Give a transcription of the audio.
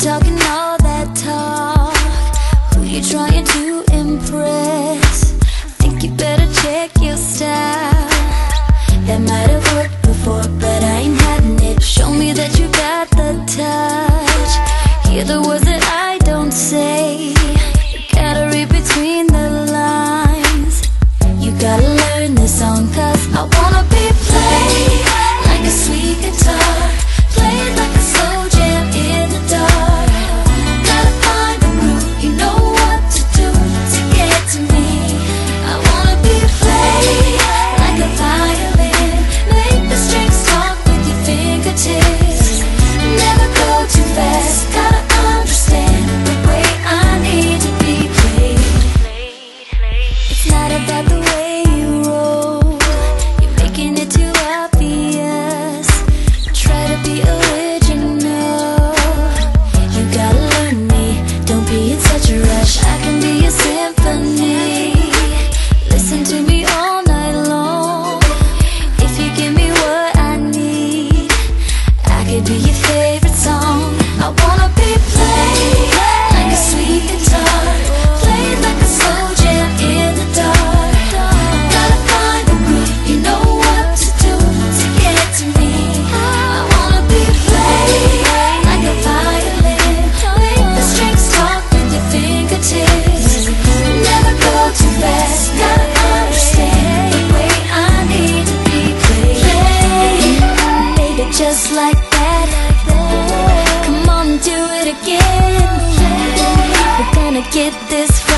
talking all just like that. Come on, do it again. We're gonna get this